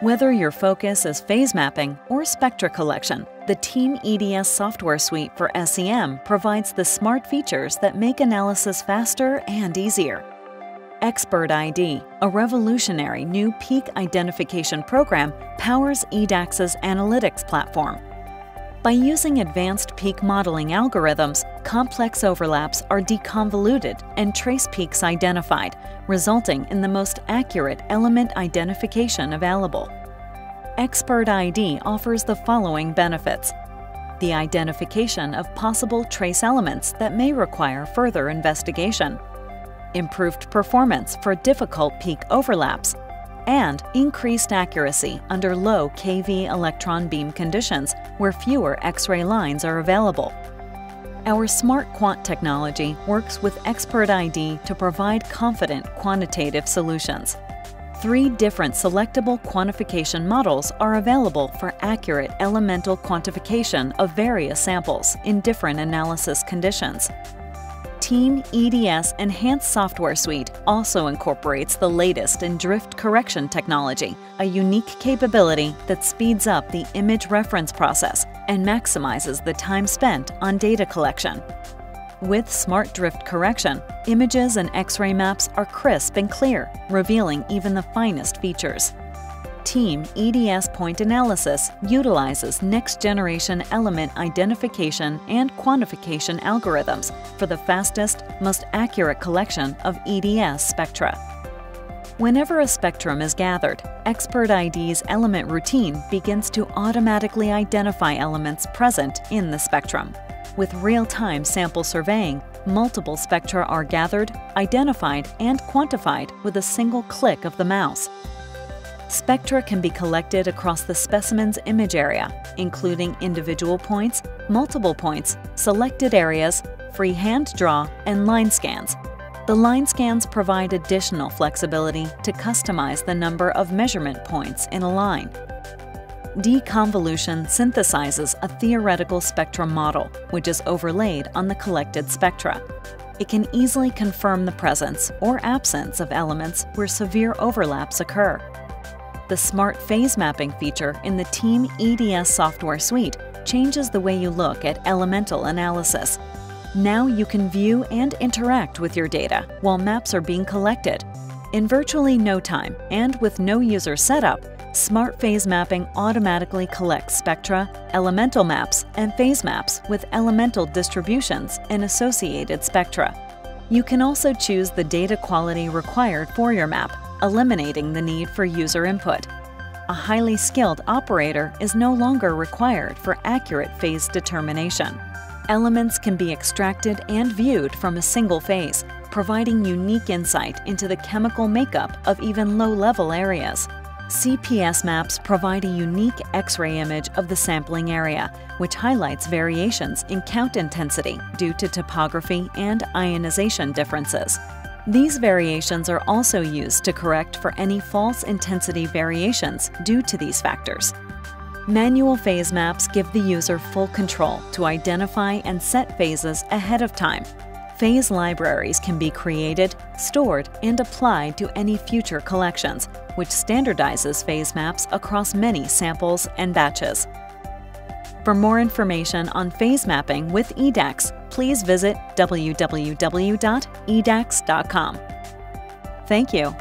Whether your focus is phase mapping or spectra collection, the Team EDS software suite for SEM provides the smart features that make analysis faster and easier. Expert ID, a revolutionary new peak identification program, powers EDAX's analytics platform. By using advanced peak modeling algorithms, complex overlaps are deconvoluted and trace peaks identified, resulting in the most accurate element identification available. Expert ID offers the following benefits. The identification of possible trace elements that may require further investigation, improved performance for difficult peak overlaps, and increased accuracy under low kV electron beam conditions where fewer X-ray lines are available. Our Smart Quant technology works with Expert ID to provide confident quantitative solutions. Three different selectable quantification models are available for accurate elemental quantification of various samples in different analysis conditions. Team EDS Enhanced Software Suite also incorporates the latest in drift correction technology, a unique capability that speeds up the image reference process and maximizes the time spent on data collection. With Smart Drift Correction, images and X-ray maps are crisp and clear, revealing even the finest features. Team EDS Point Analysis utilizes next-generation element identification and quantification algorithms for the fastest, most accurate collection of EDS spectra. Whenever a spectrum is gathered, Expert ID's element routine begins to automatically identify elements present in the spectrum. With real-time sample surveying, multiple spectra are gathered, identified, and quantified with a single click of the mouse, Spectra can be collected across the specimen's image area, including individual points, multiple points, selected areas, freehand draw, and line scans. The line scans provide additional flexibility to customize the number of measurement points in a line. Deconvolution synthesizes a theoretical spectrum model, which is overlaid on the collected spectra. It can easily confirm the presence or absence of elements where severe overlaps occur. The Smart Phase Mapping feature in the Team EDS software suite changes the way you look at elemental analysis. Now you can view and interact with your data while maps are being collected. In virtually no time and with no user setup, Smart Phase Mapping automatically collects spectra, elemental maps, and phase maps with elemental distributions and associated spectra. You can also choose the data quality required for your map eliminating the need for user input. A highly skilled operator is no longer required for accurate phase determination. Elements can be extracted and viewed from a single phase, providing unique insight into the chemical makeup of even low-level areas. CPS maps provide a unique X-ray image of the sampling area, which highlights variations in count intensity due to topography and ionization differences. These variations are also used to correct for any false intensity variations due to these factors. Manual phase maps give the user full control to identify and set phases ahead of time. Phase libraries can be created, stored, and applied to any future collections, which standardizes phase maps across many samples and batches. For more information on phase mapping with EDAX, please visit www.edax.com. Thank you.